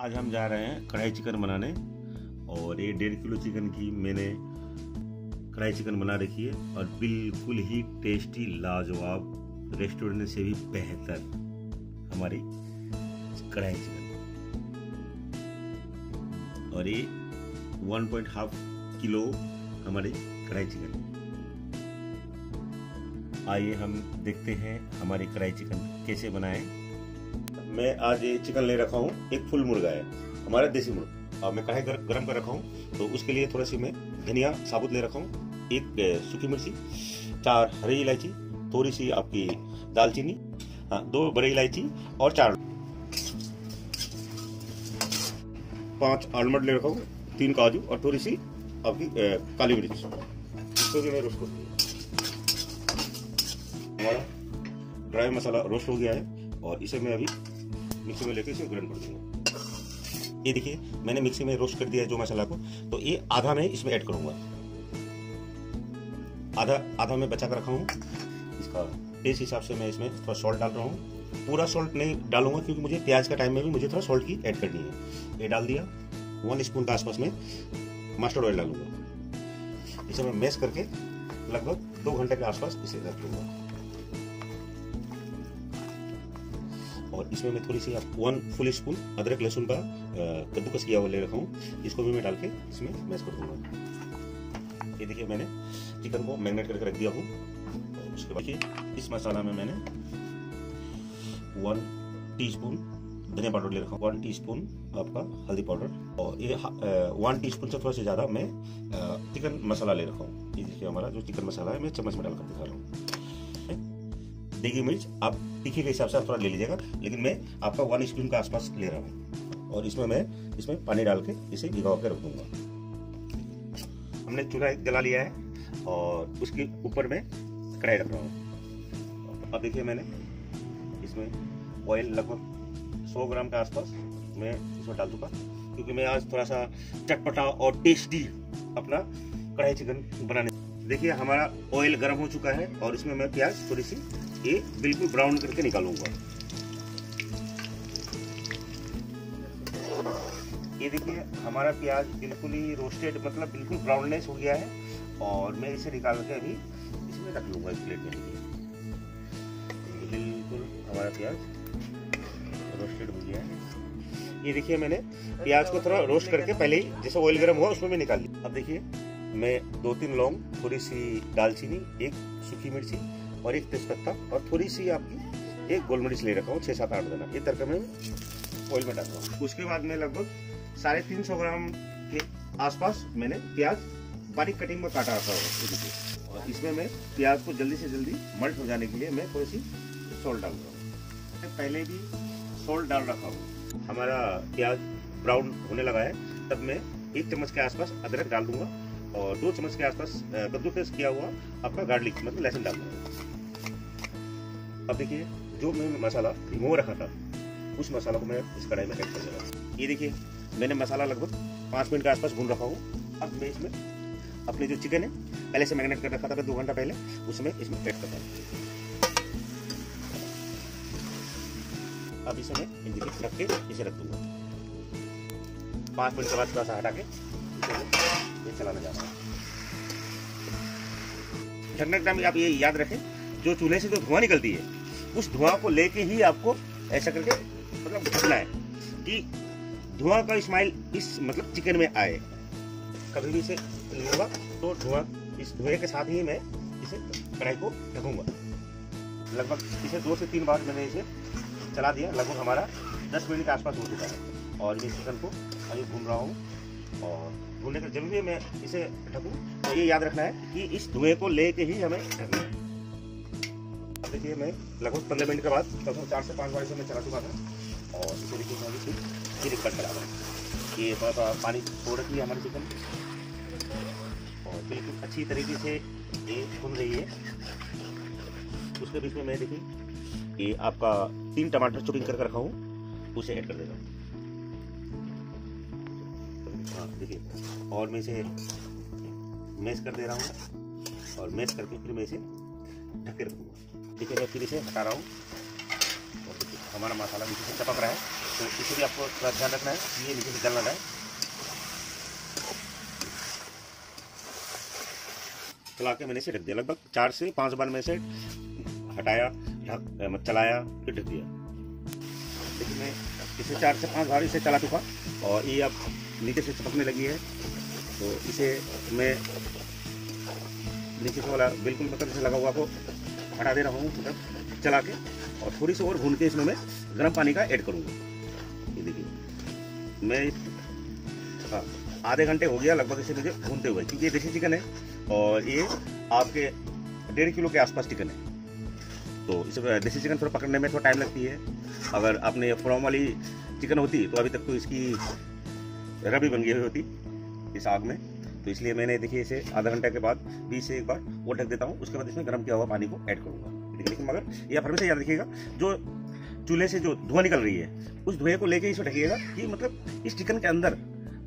आज हम जा रहे हैं कढ़ाई चिकन बनाने और ये डेढ़ किलो चिकन की मैंने कढ़ाई चिकन बना रखी है और बिल्कुल ही टेस्टी, लाजवाब रेस्टोरेंट से भी बेहतर हमारी कढ़ाई चिकन। और ये वन पॉइंट हाफ़ किलो हमारी कढ़ाई चिकन। आइए हम देखते हैं हमारी कढ़ाई चिकन कैसे बनाएँ। मैं आज ये चिकन ले रखा हूँ एक फुल मुर्गा है हमारा देसी मुर्गा। और मैं कढ़ाई गर, गर्म कर रखा हूँ तो उसके लिए थोड़ा सी मैं धनिया साबुत ले रखा हूँ एक सूखी मिर्ची चार हरी इलायची थोड़ी सी आपकी दालचीनी हाँ दो बड़ी इलायची और चार पाँच आलमंड ले रखा हूँ तीन काजू और थोड़ी सी आपकी काली मिर्च। इसको भी मैं रोस्ट हमारा ड्राई मसाला रोस्ट हो गया है और इसे मैं अभी मिक्सी में लेकर इसे ग्राइंड कर दूँगा। ये देखिए, मैंने मिक्सी में रोस्ट कर दिया है जो मसाला को तो ये आधा मैं इसमें ऐड करूँगा। आधा आधा मैं बचा कर रखा हूँ। इसका टेस्ट हिसाब से मैं इसमें थोड़ा सॉल्ट डाल रहा हूँ। पूरा सॉल्ट नहीं डालूँगा, क्योंकि मुझे प्याज का टाइम में भी मुझे थोड़ा सॉल्ट की ऐड करनी है। ये डाल दिया। वन स्पून के आसपास में मस्टर्ड ऑयल डालूँगा। इसे मैं मैश करके लगभग दो घंटे के आसपास इसे रख लूँगा और इसमें मैं थोड़ी सी आप वन फुल स्पून अदरक लहसुन का कद्दूकस किया हुआ ले रखा हूँ। इसको भी मैं डाल के इसमें मैश कर दूँगा। ये देखिए मैंने चिकन को मैरिनेट करके रख दिया हूँ। उसके बाद इस मसाला में मैंने वन टीस्पून धनिया पाउडर ले रखा हूँ। वन टीस्पून आपका हल्दी पाउडर। और ये वन टीस्पून से थोड़ा सा ज़्यादा मैं चिकन मसाला ले रखा हूँ। ये देखिए हमारा जो चिकन मसाला है, मैं चम्मच में डालकर दिखा रहा हूँ। देगी मिर्च, आप तीखे के हिसाब से आप थोड़ा ले लीजिएगा, लेकिन मैं आपका वन स्पून का आसपास ले रहा हूँ। और इसमें मैं, इसमें पानी डाल के इसे भिगा के रख दूँगा हमने चूल्हा जला लिया है, और उसके ऊपर में कढ़ाई रख रहा हूँ। अब देखिए मैंने, इसमें ऑयल लगभग 100 ग्राम के आसपास मैं इसमें डाल दूँगा, क्योंकि मैं आज थोड़ा सा चटपटा और टेस्टी अपना कढ़ाई चिकन बनाने देखिए हमारा ऑयल गर्म हो चुका है, और इसमें मैं प्याज थोड़ी सी ये बिल्कुल ब्राउन करके निकालूँगा। ये देखिए, हमारा प्याज बिल्कुल ही रोस्टेड मतलब बिल्कुल ब्राउननेस हो गया है और मैं इसे निकाल के अभी इसमें रख लूँगा इस प्लेट में। बिल्कुल हमारा प्याज रोस्टेड हो गया है। ये देखिए मैंने प्याज को थोड़ा रोस्ट करके पहले ही, जैसे ऑयल गर्म हुआ, उसमें मैं निकाल लिया। अब देखिए, मैं दो तीन लौंग, थोड़ी सी दालचीनी, एक सूखी मिर्ची और एक तेजपत्ता और थोड़ी सी आपकी एक गोल मिर्च ले रखा हूँ छः सात, आठ दाना ये तड़का मैं ऑयल में डालता हूँ। उसके बाद मैं लगभग साढ़े तीन सौ ग्राम के आसपास मैंने प्याज, बारीक कटिंग में काटा रखा हुआ और इसमें मैं प्याज को जल्दी से जल्दी मल्ट हो जाने के लिए मैं थोड़ी सी सॉल्ट डाल रहा हूँ। पहले भी सॉल्ट डाल रखा हूँ। हमारा प्याज ब्राउन होने लगा है। तब मैं एक चम्मच के आसपास अदरक डाल दूँगा और दो चम्मच के आसपास कद्दूकस किया हुआ आपका गार्लिक मतलब लहसुन डाल दूँगा। अब देखिए, जो मैं मसाला भिगो रखा था, उस मसाला को मैं इस कढ़ाई में ऐड कर दे रहा ये देखिए, मैंने मसाला लगभग पाँच मिनट के आसपास भून रखा हूँ। अब मैं इसमें अपने जो चिकन है, पहले से मैरिनेट कर रखा था दो घंटा पहले, उसमें इसमें ऐड करता हूँ। अब इसे मैं इंडिकेट रख के इसे रख दूँगा। पाँच मिनट के बाद थोड़ा सा हटा के इसे चलाना जा रहा है। ढकने का टाइम आप ये याद रखें जो चूल्हे से जो धुआँ निकलती है, उस धुआँ को लेके ही आपको ऐसा करके मतलब ढकना है कि धुआँ का स्माइल इस मतलब चिकन में आए। कभी भी इसे लूँगा तो धुआँ इस धुएँ के साथ ही मैं इसे कढ़ाई को ढकूँगा। लगभग इसे दो से तीन बार मैंने इसे चला दिया, लगभग हमारा दस मिनट के आसपास हो चुका है। और ये चिकन को अभी घूम रहा हूँ और भूनने का जब भी मैं इसे ढकूँ तो ये याद रखना है कि इस धुएँ को लेके ही हमें ढकना है। देखिए, मैं लगभग पंद्रह मिनट के बाद, लगभग चार से पाँच बार से मैं चला चुका था। और इसे देखिए, मैं अभी फिर कट करा रहा ये थोड़ा पानी छोड़ रखी है हमारी चिकन। और बिल्कुल अच्छी तरीके से ये भून रही है। उसके बीच में मैं देखिए, ये आपका तीन टमाटर चुपिंग करके रखा हूँ। उसे ऐड कर देता हूँ। हाँ देखिए, और मैं इसे मैश कर दे रहा हूँ। और मैश करके फिर मैं इसे ढक के रखूँगा देखिए मैं फिर इसे हटा रहा हूँ और हमारा मसाला नीचे से चपक रहा है तो इसे भी आपको थोड़ा ध्यान रखना है ये नीचे से जल ना चला के मैंने इसे ढक दिया लगभग चार से पाँच बार मैं इसे हटाया ढक चलाया फिर ढक दिया लेकिन मैं इसे चार से पाँच बार इसे चला चुका और ये अब नीचे से चपकने लगी है तो इसे मैं से वाला बिल्कुल मतलब इसे लगा हुआ को हटा दे रहा हूँ मतलब चला के, और थोड़ी सी और भून के इसमें मैं गर्म पानी का ऐड करूँगा। ये देखिए, मैं हाँ आधे घंटे हो गया लगभग इसे मुझे भूनते हुए, क्योंकि ये देसी चिकन है, और ये आपके डेढ़ किलो के आसपास चिकन है। तो इस देसी चिकन थोड़ा पकड़ने में थोड़ा टाइम लगती है। अगर आपने फ्रॉम वाली चिकन होती तो अभी तक तो इसकी रबी बन गई होती, इस आग में। तो इसलिए मैंने, देखिए, इसे आधा घंटे के बाद बीस से एक बार वो ढक देता हूँ। उसके बाद इसमें गर्म किया हुआ पानी को ऐड करूँगा। लेकिन मगर यह हमेशा याद रखिएगा, जो चूल्हे से जो धुआँ निकल रही है, उस धुएँ को लेके इसे ढकिएगा कि मतलब इस चिकन के अंदर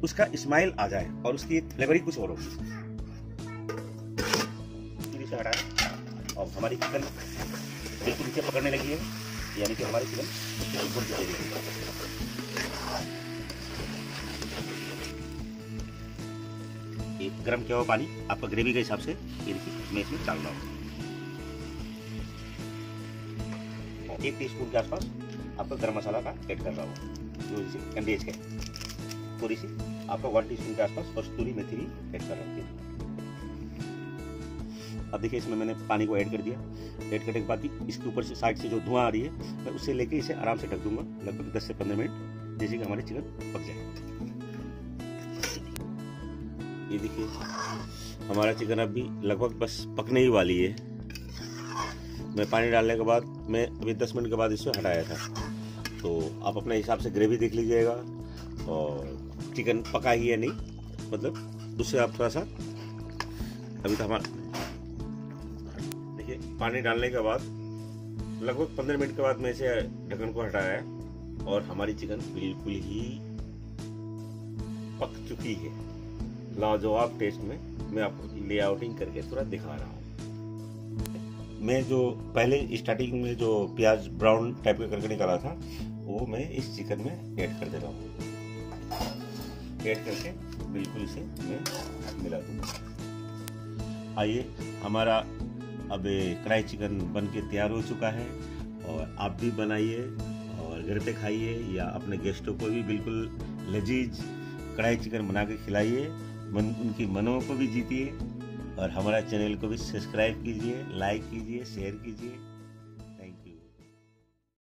उसका स्माइल आ जाए और उसकी फ्लेवर ही कुछ और होगी और हमारी चिकन बिल्कुल नीचे पकड़ने लगी है, यानी कि हमारी चिकन बिल्कुल गर्म किया हुआ पानी? आपका ग्रेवी के हिसाब से ये देखिए, मैं इसमें डाल रहा हूँ। एक टी स्पून के आसपास आपका गर्म मसाला का ऐड कर रहा हूँ। जो इसे कंडेज है। थोड़ी सी आपका वन टी स्पून के आसपास कस्तूरी मेथी भी ऐड कर रहा हूँ। अब देखिए, इसमें मैंने पानी को ऐड कर दिया। ऐड करने के बाद इसके ऊपर से साइड से जो धुआँ आ रही है, मैं उससे लेके इसे आराम से ढक दूँगा। लगभग 10 से 15 मिनट, जैसे कि हमारे चिकन पक जाए। ये देखिए, हमारा चिकन अभी लगभग बस पकने ही वाली है। मैं पानी डालने के बाद, मैं अभी 10 मिनट के बाद इसे हटाया था। तो आप अपने हिसाब से ग्रेवी देख लीजिएगा। और चिकन पका ही है नहीं मतलब उससे आप थोड़ा सा, अभी तो हमारा देखिए, पानी डालने के बाद, लगभग पंद्रह मिनट के बाद मैं इसे ढक्कन को हटाया और हमारी चिकन बिल्कुल ही पक चुकी है। लाजवाब टेस्ट में मैं आपको लेआउटिंग करके थोड़ा दिखा रहा हूँ। मैं जो पहले स्टार्टिंग में जो प्याज ब्राउन टाइप का करके निकाला था, वो मैं इस चिकन में ऐड कर दे रहा हूँ। ऐड करके बिल्कुल इसे मैं मिला दूँगा। आइए, हमारा अब कढ़ाई चिकन बन के तैयार हो चुका है और आप भी बनाइए और घर पे खाइए या अपने गेस्टों को भी बिल्कुल लजीज कढ़ाई चिकन बना के खिलाइए। मन, उनकी मनों को भी जीतिए और हमारा चैनल को भी सब्सक्राइब कीजिए, लाइक कीजिए, शेयर कीजिए।